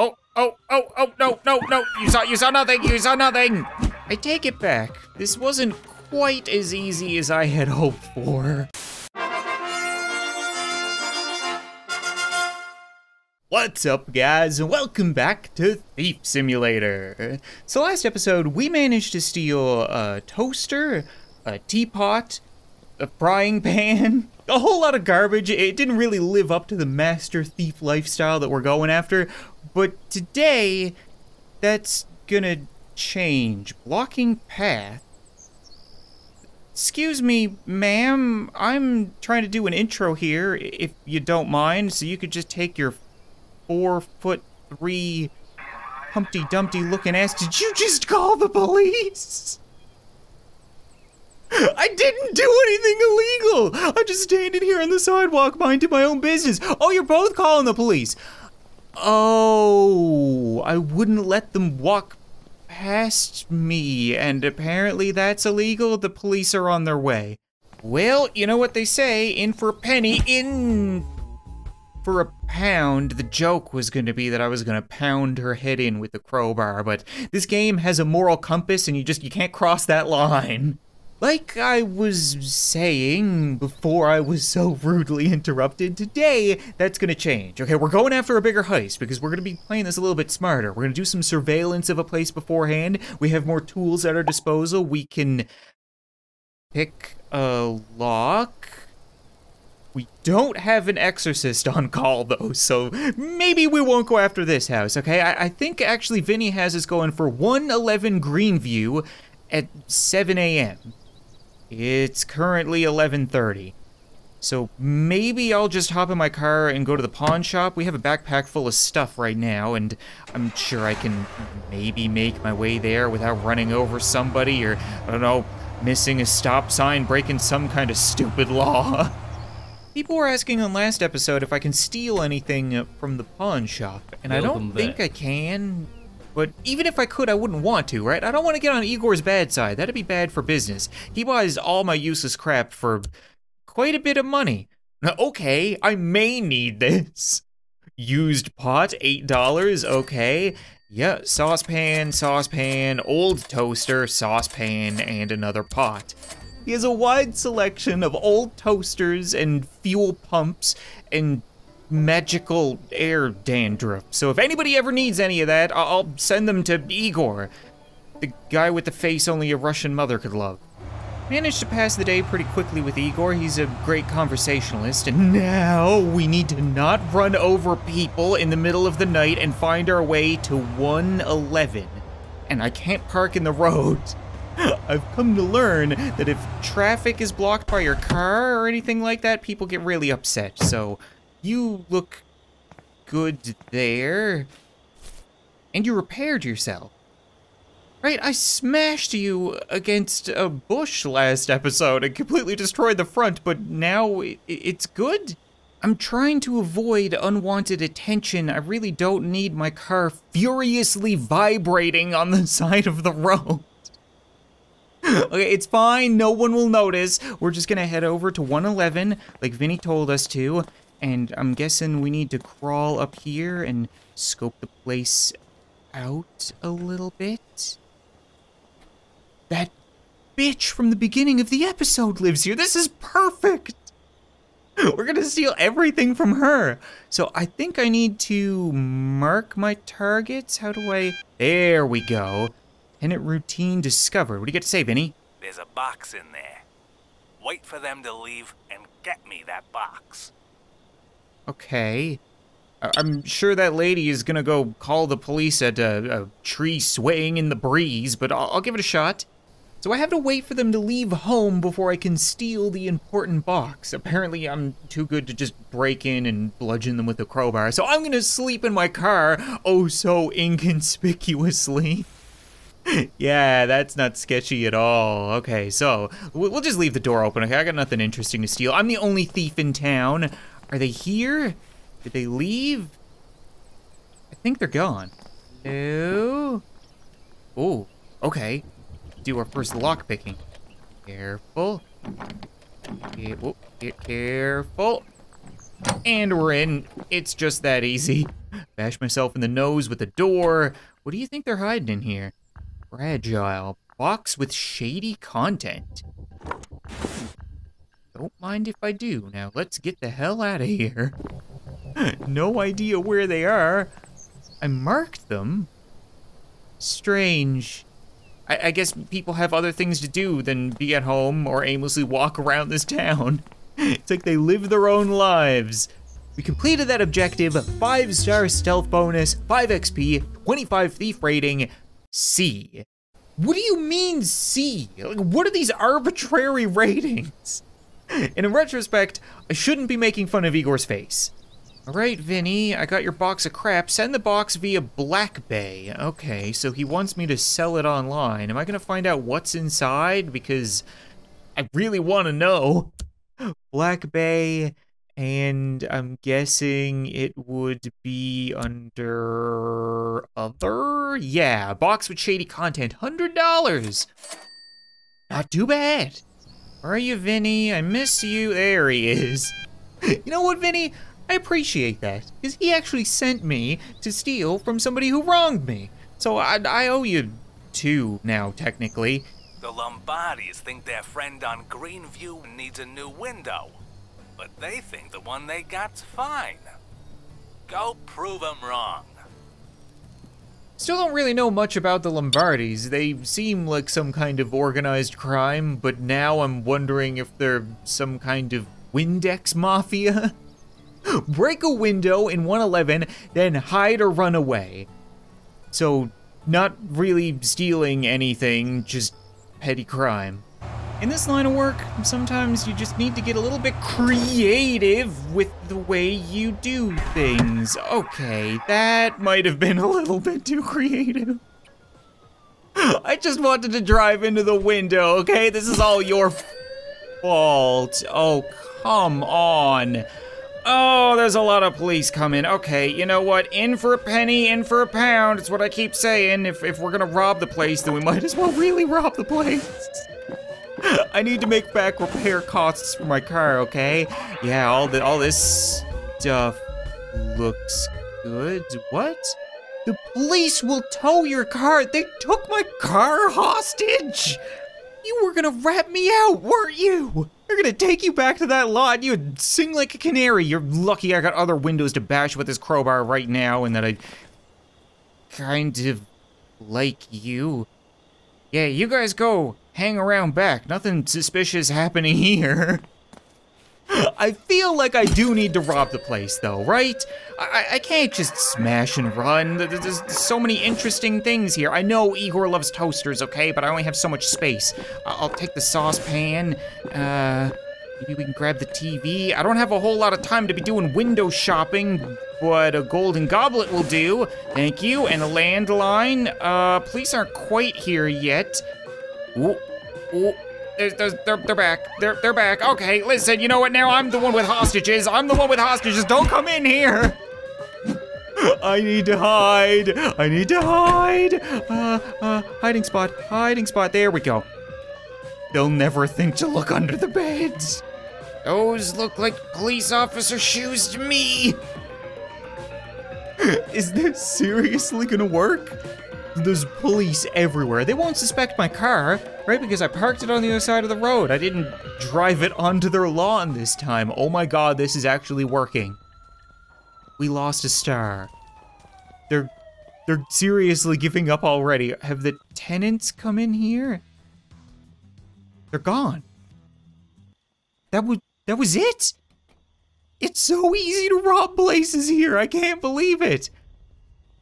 Oh, oh, oh, oh, no, no, no. You saw, you saw nothing. You saw nothing. I take it back. This wasn't quite as easy as I had hoped for. What's up, guys, welcome back to Thief Simulator. So, last episode, we managed to steal a toaster, a teapot, a frying pan, a whole lot of garbage. It didn't really live up to the master thief lifestyle that we're going after, but today, that's gonna change. Blocking path. Excuse me, ma'am, I'm trying to do an intro here, if you don't mind, so you could just take your four foot three Humpty Dumpty looking ass. Did you just call the police? I didn't do anything illegal. I'm just standing here on the sidewalk minding my own business. Oh, you're both calling the police. Oh, I wouldn't let them walk past me, and apparently that's illegal. The police are on their way. Well, you know what they say in for a penny, in for a pound, the joke was going to be that I was going to pound her head in with the crowbar, but this game has a moral compass and you just you can't cross that line. Like I was saying before I was so rudely interrupted, today that's gonna change. Okay, we're going after a bigger heist because we're gonna be playing this a little bit smarter. We're gonna do some surveillance of a place beforehand. We have more tools at our disposal. We can pick a lock. We don't have an exorcist on call though, so maybe we won't go after this house, okay? I, I think actually Vinny has us going for 111 Greenview at 7 a.m. It's currently 11:30. So maybe I'll just hop in my car and go to the pawn shop. We have a backpack full of stuff right now, and I'm sure I can maybe make my way there without running over somebody or, I don't know, missing a stop sign, breaking some kind of stupid law. People were asking on last episode if I can steal anything from the pawn shop, and I don't think. I can. But even if I could, I wouldn't want to, right? I don't want to get on Igor's bad side. That'd be bad for business. He buys all my useless crap for quite a bit of money. Okay, I may need this. Used pot, $8, okay. Yeah, saucepan, saucepan, old toaster, saucepan, and another pot. He has a wide selection of old toasters and fuel pumps and magical air dandruff. So if anybody ever needs any of that, I'll send them to Igor, the guy with the face only a Russian mother could love. Managed to pass the day pretty quickly with Igor. He's a great conversationalist. And now we need to not run over people in the middle of the night and find our way to 111. And I can't park in the road. I've come to learn that if traffic is blocked by your car or anything like that, people get really upset. So you look good there. And you repaired yourself. Right, I smashed you against a bush last episode and completely destroyed the front, but now it's good? I'm trying to avoid unwanted attention. I really don't need my car furiously vibrating on the side of the road. okay, it's fine. No one will notice. We're just gonna head over to 111, like Vinny told us to. And I'm guessing we need to crawl up here and scope the place out a little bit. That bitch from the beginning of the episode lives here. This is perfect. We're gonna steal everything from her. So I think I need to mark my targets. How do I? There we go. Tenant routine discovered. What do you get to say, Vinny? There's a box in there. Wait for them to leave and get me that box. Okay. I'm sure that lady is gonna go call the police at a, a tree swaying in the breeze, but I'll, I'll give it a shot. So I have to wait for them to leave home before I can steal the important box. Apparently, I'm too good to just break in and bludgeon them with a crowbar, so I'm gonna sleep in my car, oh so inconspicuously. yeah, that's not sketchy at all. Okay, so we- we'll just leave the door open. Okay, I got nothing interesting to steal. I'm the only thief in town. Are they here? Did they leave? I think they're gone. Oh. Oh, okay. Do our first lock picking. Careful. Yeah, whoop, get careful. And we're in. It's just that easy. Bash myself in the nose with the door. What do you think they're hiding in here? Fragile. Box with shady content. Don't mind if I do. Now, let's get the hell out of here. no idea where they are. I marked them. Strange. I, I, guess people have other things to do than be at home or aimlessly walk around this town. It's like they live their own lives. We completed that objective, 5 star stealth bonus, 5 XP, 25 thief rating, C. What do you mean C? Like, what are these arbitrary ratings? And in retrospect, I shouldn't be making fun of Igor's face. All right, Vinny, I got your box of crap. Send the box via Black Bay. Okay, so he wants me to sell it online. Am I gonna find out what's inside? Because I really want to know. Black Bay, and I'm guessing it would be under other? Yeah, box with shady content, $100. Not too bad. Where are you, Vinny? I miss you. There he is. you know what, Vinny? I appreciate that, because he actually sent me to steal from somebody who wronged me. So I, I owe you two now, technically. The Lombardis think their friend on Greenview needs a new window, but they think the one they got's fine. Go prove them wrong. Still don't really know much about the Lombardis. They seem like some kind of organized crime, but now I'm wondering if they're some kind of Windex mafia? break a window in 111, then hide or run away. So, not really stealing anything, just petty crime. In this line of work, sometimes you just need to get a little bit creative with the way you do things. Okay, that might have been a little bit too creative. I just wanted to drive into the window, okay? This is all your fault. Oh, come on. Oh, there's a lot of police coming. Okay, you know what? In for a penny, in for a pound. It's what I keep saying. If, if we're gonna rob the place, then we might as well really rob the place. I need to make back repair costs for my car, okay? Yeah, all the all this stuff looks good. What? The police will tow your car. They took my car hostage. You were gonna rat me out, weren't you? They're gonna take you back to that lot. You'd sing like a canary. You're lucky I got other windows to bash with this crowbar right now, and that I kind of like you. Yeah, you guys go hang around back. Nothing suspicious happening here. I feel like I do need to rob the place, though, right? I, I can't just smash and run. There's so many interesting things here. I know Igor loves toasters, okay, but I only have so much space. I'll take the saucepan. Uh, maybe we can grab the TV. I don't have a whole lot of time to be doing window shopping, but a golden goblet will do. Thank you. And a landline. Uh, police aren't quite here yet. Ooh, ooh. There's, there's, they're, they're back. They're, they're back. Okay, listen, you know what? Now I'm the one with hostages. I'm the one with hostages. Don't come in here. I need to hide. I need to hide. Uh, uh, hiding spot. Hiding spot. There we go. They'll never think to look under the beds. Those look like police officer shoes to me. Is this seriously gonna work? There's police everywhere. They won't suspect my car, right? Because I parked it on the other side of the road. I didn't drive it onto their lawn this time. Oh my god, this is actually working. We lost a star. They're they're seriously giving up already. Have the tenants come in here? They're gone. That was that was it. It's so easy to rob places here. I can't believe it.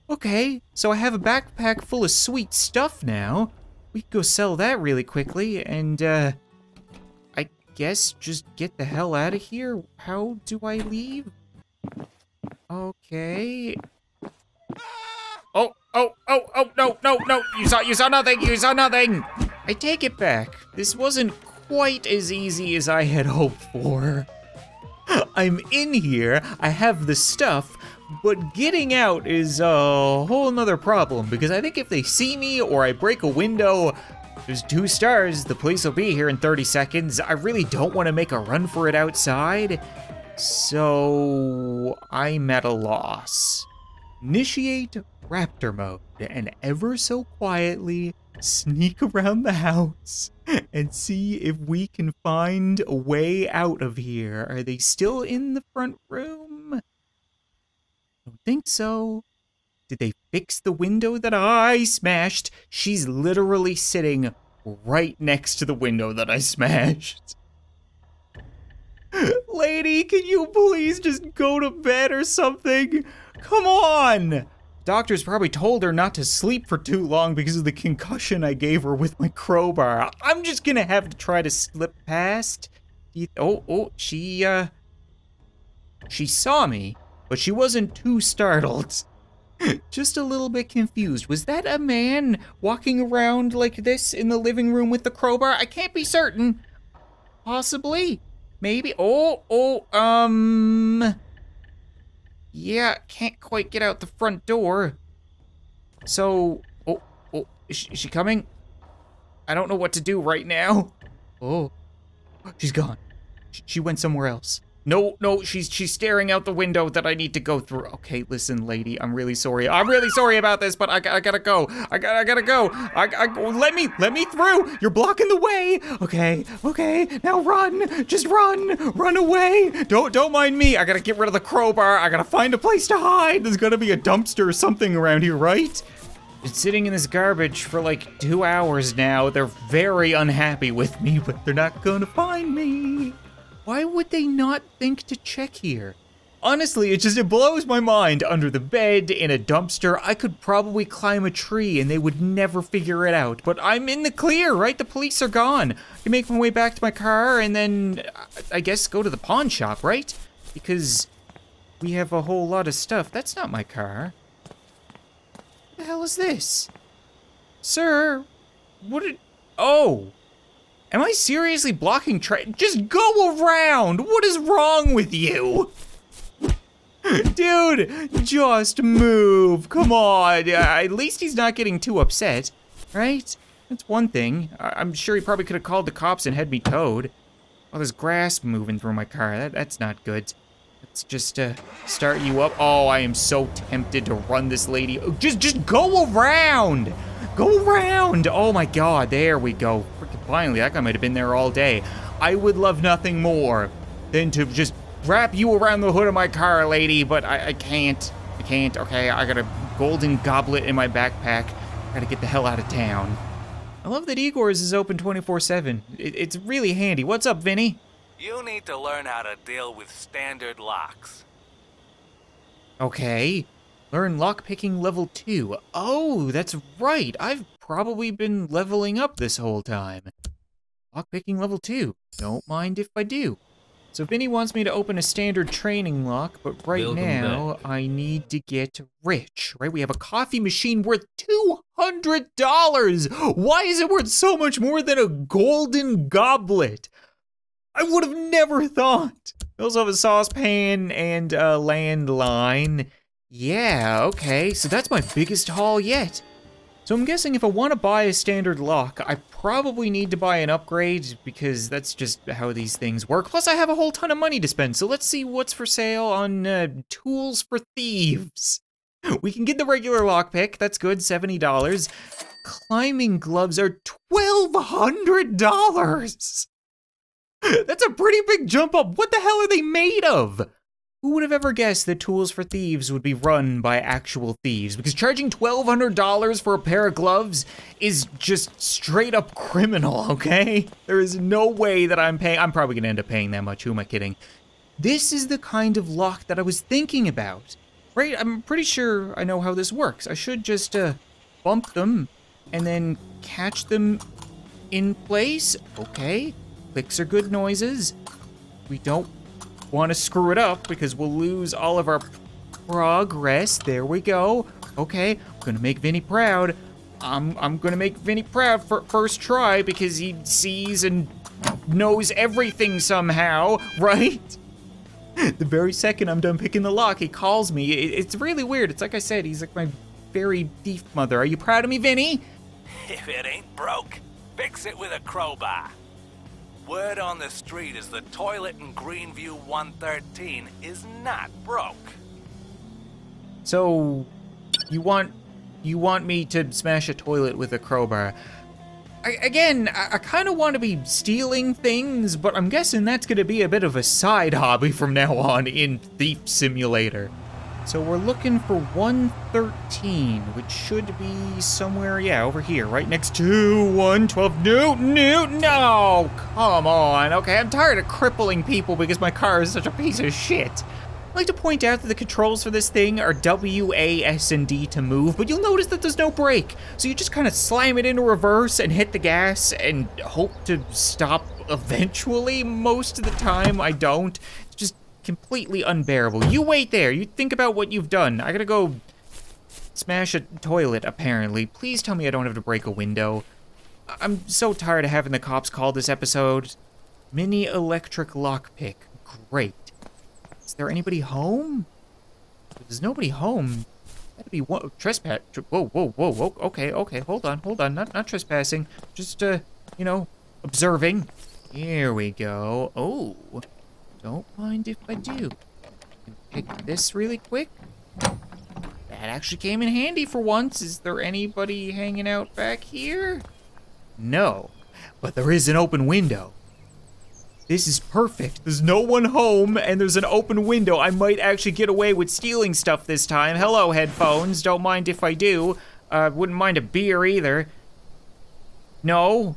Okay, so I have a backpack full of sweet stuff now. We could go sell that really quickly, and, uh, I guess just get the hell out of here. How do I leave? Okay. Oh, oh, oh, oh, no, no, no, you saw, you saw nothing, you saw nothing! I take it back. This wasn't quite as easy as I had hoped for. I'm in here, I have the stuff, but getting out is a whole nother problem because I think if they see me or I break a window, there's two stars, the police will be here in 30 seconds. I really don't want to make a run for it outside, so I'm at a loss. initiate raptor mode and ever so quietly sneak around the house and see if we can find a way out of here. Are they still in the front room? Don't think so. Did they fix the window that I smashed? She's literally sitting right next to the window that I smashed. Lady, can you please just go to bed or something? Come on! Doctors probably told her not to sleep for too long because of the concussion I gave her with my crowbar. I'm just gonna have to try to slip past. Oh, oh, she, uh. She saw me, but she wasn't too startled. Just a little bit confused. Was that a man walking around like this in the living room with the crowbar? I can't be certain. Possibly. Maybe. Oh, oh, um. Yeah, can't quite get out the front door. So, oh, oh, is she, is she coming? I don't know what to do right now. Oh, she's gone. She went somewhere else. No, no, she's she's staring out the window that I need to go through. Okay, listen, lady, I'm really sorry. I'm really sorry about this, but I, I gotta go. I, I gotta go. I, I, let me, let me through. You're blocking the way. Okay, okay, now run. Just run. Run away. Don't, don't mind me. I gotta get rid of the crowbar. I gotta find a place to hide. There's gotta be a dumpster or something around here, right? Been sitting in this garbage for like two hours now. They're very unhappy with me, but they're not gonna find me. Why would they not think to check here? Honestly, it just it blows my mind. Under the bed, in a dumpster, I could probably climb a tree and they would never figure it out. But I'm in the clear, right? The police are gone. I make my way back to my car and then, I guess, go to the pawn shop, right? Because we have a whole lot of stuff. That's not my car. What the hell is this? Sir, what did... Oh, Am I seriously blocking tra- Just go around! What is wrong with you? Dude, just move. Come on. Uh, at least he's not getting too upset, right? That's one thing. I- am sure he probably could have called the cops and had me towed. Oh, there's grass moving through my car. That, that's not good. Let's just uh, start you up. Oh, I am so tempted to run this lady. Oh, just, just go around. Go around. Oh my God, there we go. Finally, that guy might have been there all day. I would love nothing more than to just wrap you around the hood of my car, lady, but I, I can't. I can't, okay? I got a golden goblet in my backpack. Gotta get the hell out of town. I love that Igor's is open 24-7. It, it's really handy. What's up, Vinny? You need to learn how to deal with standard locks. Okay. Learn lockpicking level 2. Oh, that's right. I've probably been leveling up this whole time. Lockpicking level 2. Don't mind if I do. So Vinny wants me to open a standard training lock, but right Welcome now back. I need to get rich, right? We have a coffee machine worth $200. Why is it worth so much more than a golden goblet? I would have never thought. We also have a saucepan and a landline. Yeah, okay, so that's my biggest haul yet. So I'm guessing if I want to buy a standard lock, I probably need to buy an upgrade because that's just how these things work. Plus I have a whole ton of money to spend, so let's see what's for sale on uh, Tools for Thieves. We can get the regular lockpick, that's good, $70. Climbing gloves are $1,200! That's a pretty big jump up. What the hell are they made of? Who would have ever guessed that Tools for Thieves would be run by actual thieves? Because charging $1,200 for a pair of gloves is just straight up criminal, okay? There is no way that I'm paying, I'm probably gonna end up paying that much, who am I kidding? This is the kind of lock that I was thinking about, right? I'm pretty sure I know how this works. I should just uh, bump them and then catch them in place. Okay, clicks are good noises. We don't want to screw it up because we'll lose all of our progress. There we go. Okay, I'm gonna make Vinny proud. I'm, I'm gonna make Vinny proud for first try because he sees and knows everything somehow, right? the very second I'm done picking the lock, he calls me. It, it's really weird. It's like I said, he's like my very thief mother. Are you proud of me, Vinny? If it ain't broke, fix it with a crowbar. Word on the street is the toilet in Greenview 113 is not broke. So, you want you want me to smash a toilet with a crowbar? I, again, I, I kind of want to be stealing things, but I'm guessing that's going to be a bit of a side hobby from now on in Thief Simulator. So we're looking for 113, which should be somewhere, yeah, over here, right next to 112. No, no, no! Come on. Okay, I'm tired of crippling people because my car is such a piece of shit. I'd like to point out that the controls for this thing are W, A, S, and D to move, but you'll notice that there's no brake. So you just kind of slam it into reverse and hit the gas and hope to stop eventually. Most of the time, I don't. Completely unbearable. You wait there. You think about what you've done. I gotta go smash a toilet, apparently. Please tell me I don't have to break a window. I'm so tired of having the cops call this episode Mini Electric Lockpick. Great. Is there anybody home? There's nobody home. That'd be one trespass. Whoa, whoa, whoa, whoa. Okay, okay. Hold on, hold on. Not, not trespassing. Just, uh, you know, observing. Here we go. Oh, don't mind if I do. Pick this really quick. That actually came in handy for once. Is there anybody hanging out back here? No, but there is an open window. This is perfect. There's no one home and there's an open window. I might actually get away with stealing stuff this time. Hello, headphones. Don't mind if I do. Uh, wouldn't mind a beer either. No?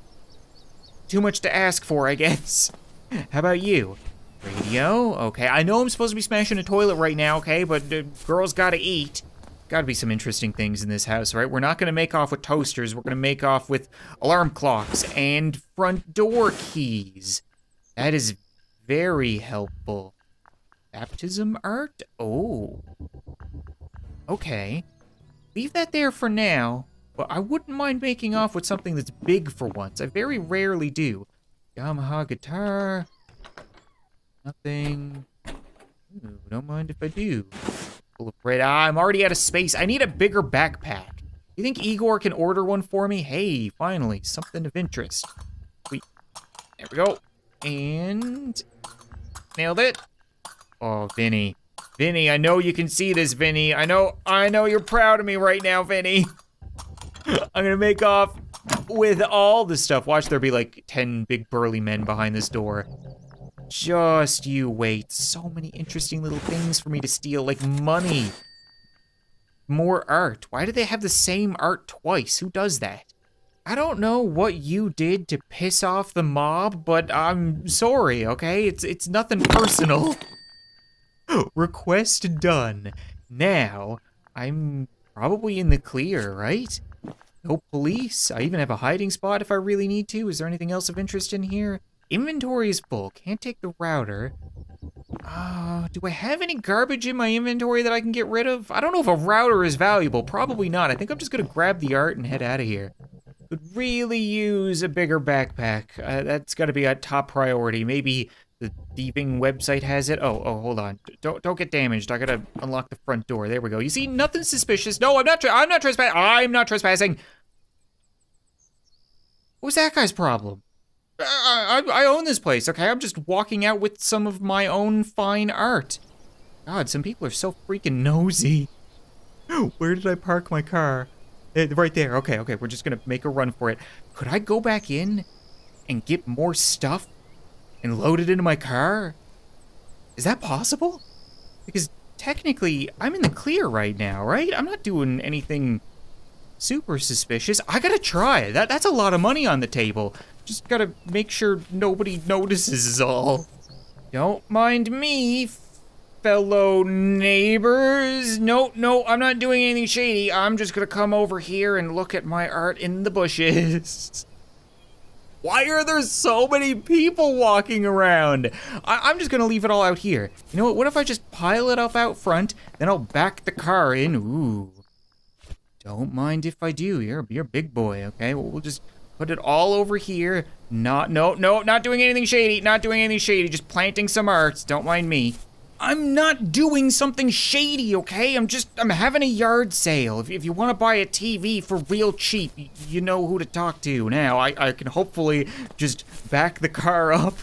Too much to ask for, I guess. How about you? Radio? Okay, I know I'm supposed to be smashing a toilet right now, okay, but girls gotta eat. Gotta be some interesting things in this house, right? We're not gonna make off with toasters. We're gonna make off with alarm clocks and front door keys. That is very helpful. Baptism art? Oh. Okay. Leave that there for now, but I wouldn't mind making off with something that's big for once. I very rarely do. Yamaha guitar. Nothing. Ooh, don't mind if I do. Full of bread. Ah, I'm already out of space. I need a bigger backpack. You think Igor can order one for me? Hey, finally, something of interest. Wait. There we go. And nailed it. Oh, Vinny. Vinny, I know you can see this, Vinny. I know, I know you're proud of me right now, Vinny. I'm gonna make off with all the stuff. Watch there be like 10 big burly men behind this door. Just you wait. So many interesting little things for me to steal, like money. More art. Why do they have the same art twice? Who does that? I don't know what you did to piss off the mob, but I'm sorry, okay? It's it's nothing personal. Request done. Now, I'm probably in the clear, right? No police. I even have a hiding spot if I really need to. Is there anything else of interest in here? Inventory is full. Can't take the router. Uh, do I have any garbage in my inventory that I can get rid of? I don't know if a router is valuable. Probably not. I think I'm just gonna grab the art and head out of here. Could really use a bigger backpack. Uh, that's got to be a top priority. Maybe the thieving website has it. Oh, oh, hold on. Don't don't get damaged. I gotta unlock the front door. There we go. You see, nothing suspicious. No, I'm not. I'm not trespassing. I'm not trespassing. What was that guy's problem? I, I, own this place, okay? I'm just walking out with some of my own fine art. God, some people are so freaking nosy. Where did I park my car? Uh, right there. Okay, okay. We're just gonna make a run for it. Could I go back in and get more stuff and load it into my car? Is that possible? Because technically, I'm in the clear right now, right? I'm not doing anything super suspicious. I gotta try. That that's a lot of money on the table. Just gotta make sure nobody notices is all. Don't mind me, fellow neighbors. No, no, I'm not doing anything shady. I'm just gonna come over here and look at my art in the bushes. Why are there so many people walking around? I am just gonna leave it all out here. You know what, what if I just pile it up out front, then I'll back the car in, ooh. Don't mind if I do, you're, you're a big boy, okay? Well, we'll just put it all over here. Not, no, no, not doing anything shady, not doing anything shady, just planting some arts, don't mind me. I'm not doing something shady, okay? I'm just, I'm having a yard sale. If, if you want to buy a TV for real cheap, you know who to talk to now. I, I can hopefully just back the car up.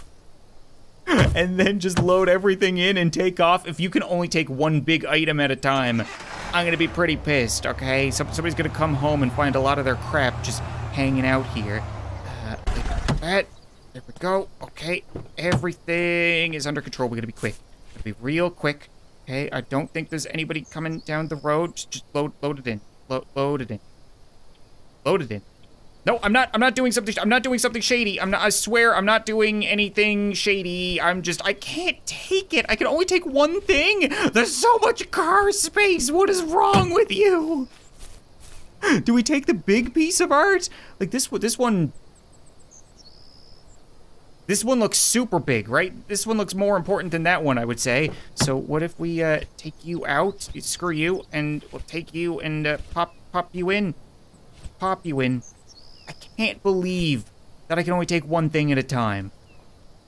and then just load everything in and take off. If you can only take one big item at a time, I'm gonna be pretty pissed, okay? Some, somebody's gonna come home and find a lot of their crap just hanging out here. Uh, that. There we go. Okay, everything is under control. We gotta be quick. Gotta be real quick. Okay, I don't think there's anybody coming down the road. Just, just load, load it in. Lo load it in. Load it in. No, I'm not. I'm not doing something. I'm not doing something shady. I'm not. I swear, I'm not doing anything shady. I'm just. I can't take it. I can only take one thing. There's so much car space. What is wrong with you? Do we take the big piece of art? Like this. This one. This one looks super big, right? This one looks more important than that one, I would say. So what if we uh, take you out? Screw you, and we'll take you and uh, pop pop you in. Pop you in. I can't believe that I can only take one thing at a time.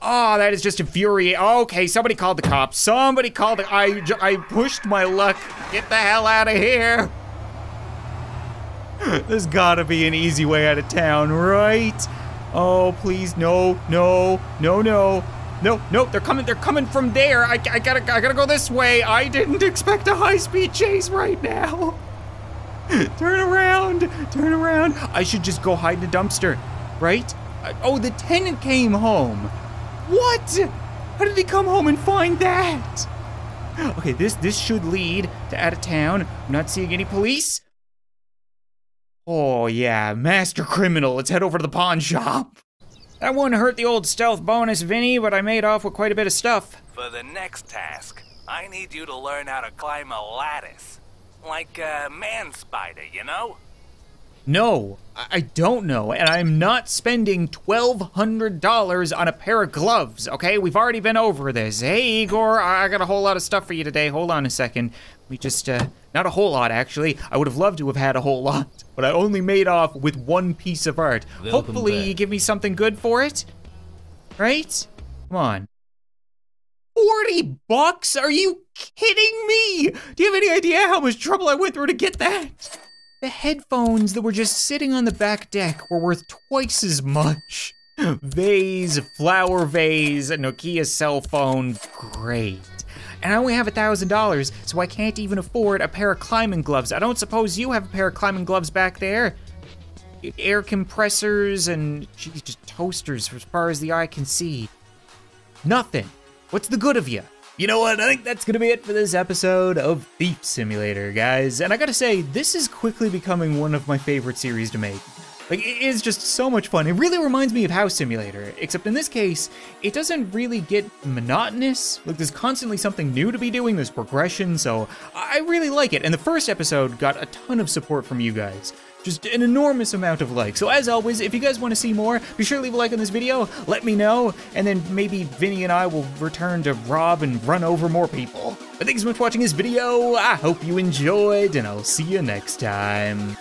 Oh, that is just infuriating. Okay, somebody called the cops. Somebody called the... I, I pushed my luck. Get the hell out of here. There's gotta be an easy way out of town, right? Oh, please, no, no, no, no. No, no, they're coming, they're coming from there. I, I gotta, I gotta go this way. I didn't expect a high-speed chase right now. turn around, turn around. I should just go hide in the dumpster, right? Oh, the tenant came home. What? How did he come home and find that? Okay, this this should lead to out of town. I'm not seeing any police. Oh yeah, master criminal. Let's head over to the pawn shop. That wouldn't hurt the old stealth bonus, Vinny, but I made off with quite a bit of stuff. For the next task, I need you to learn how to climb a lattice. Like a man spider, you know? No, I don't know, and I'm not spending $1,200 on a pair of gloves, okay? We've already been over this. Hey, Igor, I got a whole lot of stuff for you today. Hold on a second. We just, uh, not a whole lot, actually. I would have loved to have had a whole lot, but I only made off with one piece of art. Welcome Hopefully back. you give me something good for it, right? Come on. 40 bucks? Are you kidding me? Do you have any idea how much trouble I went through to get that? The headphones that were just sitting on the back deck were worth twice as much. Vase, flower vase, a Nokia cell phone, great. And I only have a thousand dollars, so I can't even afford a pair of climbing gloves. I don't suppose you have a pair of climbing gloves back there? Air compressors and, geez, just toasters as far as the eye can see. Nothing. What's the good of you? You know what? I think that's gonna be it for this episode of Thief Simulator, guys. And I gotta say, this is quickly becoming one of my favorite series to make. Like, it is just so much fun. It really reminds me of House Simulator, except in this case, it doesn't really get monotonous. Like, there's constantly something new to be doing, there's progression, so I really like it. And the first episode got a ton of support from you guys. Just an enormous amount of likes. So as always, if you guys want to see more, be sure to leave a like on this video, let me know, and then maybe Vinny and I will return to rob and run over more people. But thanks so much for watching this video, I hope you enjoyed, and I'll see you next time.